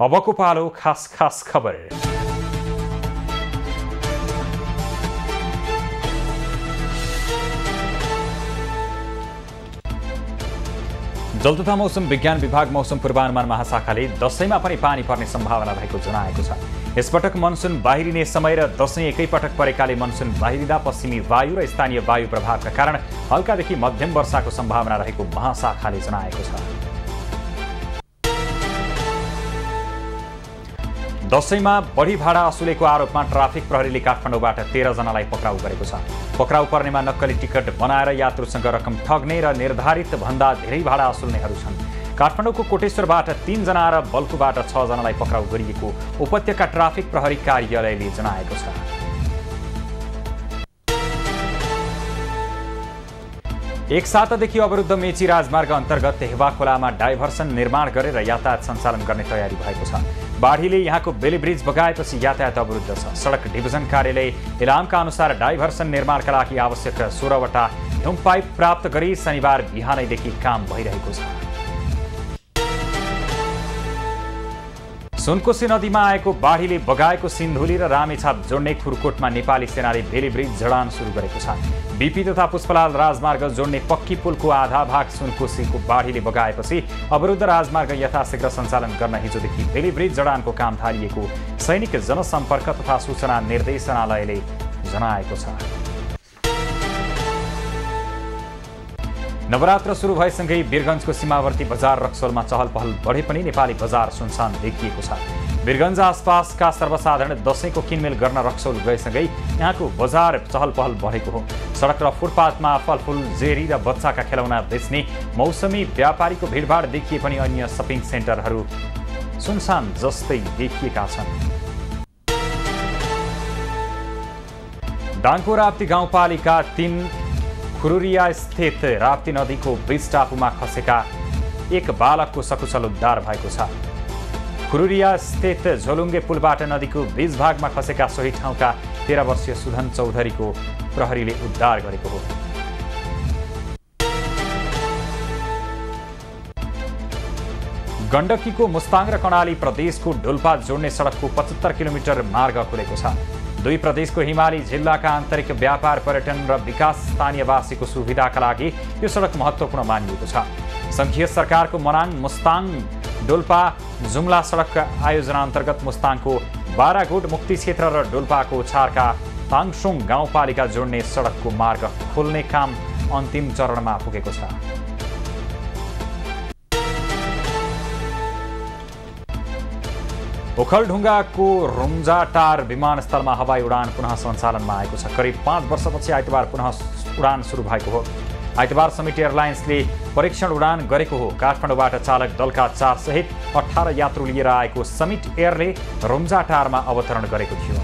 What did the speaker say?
अबको पालो खास खास खबर जल तथा मौसम विज्ञान विभाग मौसम पूर्वानुमान महाशाखाले दसैँमा पनि पानी पर्ने सम्भावना रहेको जनाएको छ यसपटक मनसुन बाहिरिने समय र दसैँ एकैपटक परेकाले मनसुन बाहिरिँदा पश्चिमी वायु र स्थानीय वायु प्रभावका कारण हल्कादेखि मध्यम वर्षाको सम्भावना रहेको महाशाखाले जनाएको छ दसैँमा बढी भाडा असुलेको आरोपमा ट्राफिक प्रहरीले काठमाडौँबाट तेह्रजनालाई पक्राउ गरेको छ। पक्राउ पर्नेमा नक्कली टिकट बनाएर यात्रुसँग रकम ठग्ने र निर्धारित भन्दा धेरै भाडा असुल्नेहरू छन्। काठमाडौँको कोटेश्वरबाट तिनजना र बल्कुबाट छजनालाई पक्राउ गरिएको उपत्यका ट्राफिक प्रहरी कार्यालयले जनाएको छ। एक सातादेखि अवरुद्ध मेची राजमार्ग अन्तर्गत तेहवा खोलामा डाइभर्सन निर्माण गरेर यातायात सञ्चालन गर्ने तयारी भएको छ। बाढीले यहाँको बेली ब्रिज बगाएपछि यातायात अवरुद्ध छ। सडक डिभिजन कार्यालय इलामका अनुसार डाइभर्सन निर्माणका लागि आवश्यक सोह्रवटा हिउँ पाइप प्राप्त गरी शनिबार बिहानैदेखि काम भइरहेको छ। सुनकोशी नदीमा आएको बाढीले बगाएको सिन्धुली र रामेछाप जोड्ने खुरकोटमा नेपाली सेनाले बेली ब्रिज जडान सुरु गरेको छ। बिपी तथा पुष्पलाल राजमार्ग जोड्ने पक्की पुलको आधा भाग सुनकोशीको बाढीले बगाएपछि अवरुद्ध राजमार्ग यथाशीघ्र सञ्चालन गर्न हिजोदेखि बेली ब्रिज जडानको काम थालिएको सैनिक जनसम्पर्क तथा सूचना निर्देशनालयले जनाएको छ। नवरात्र सुरु भएसँगै वीरगञ्जको सीमावर्ती बजार रक्सोलमा चहल पहल बढे पनि नेपाली बजार सुनसान देखिएको छ। वीरगञ्ज आसपासका सर्वसाधारण दसैँको किनमेल गर्न रक्सौल गएसँगै यहाँको बजार चहल पहल बढेको हो। सडक र फुटपाथमा फलफुल जेरी र बच्चाका खेलौना बेच्ने मौसमी व्यापारीको भिडभाड देखिए पनि अन्य सपिङ सेन्टरहरू सुनसान जस्तै देखिएका छन्। दाङको राप्ती गाउँपालिका तिन खुरुरिया स्थित राप्ती नदीको ब्रिज टापुमा खसेका एक बालकको सकुशल उद्धार भएको छ। खुरुरिया स्थित झोलुङ्गे पुलबाट नदीको बीच भागमा खसेका सोही ठाउँका तेह्र वर्षीय सुधन चौधरीको प्रहरीले उद्धार गरेको हो। गण्डकीको मुस्ताङ र कर्णाली प्रदेशको डोल्पा जोड्ने सडकको पचहत्तर किलोमिटर मार्ग खुलेको छ। दुई प्रदेशको हिमाली जिल्लाका आन्तरिक व्यापार पर्यटन र विकास स्थानीयवासीको सुविधाका लागि यो सडक महत्त्वपूर्ण मानिएको छ सङ्घीय सरकारको मनाङ मुस्ताङ डोल्पा जुम्ला सडक आयोजना अन्तर्गत मुस्ताङको बारागुट मुक्ति क्षेत्र र डोल्पाको छारका ताङसोङ गाउँपालिका जोड्ने सडकको मार्ग खोल्ने काम अन्तिम चरणमा पुगेको छ ओखलढुङ्गाको रुम्जाटार विमानस्थलमा हवाई उडान पुनः सञ्चालनमा आएको छ। करिब पाँच वर्षपछि आइतबार पुनः उडान सुरु भएको हो। आइतबार समिट एयरलाइन्सले परीक्षण उडान गरेको हो। काठमाडौँबाट चालक दलका चार सहित अठार यात्रु लिएर आएको समिट एयरले रुम्जाटारमा अवतरण गरेको थियो।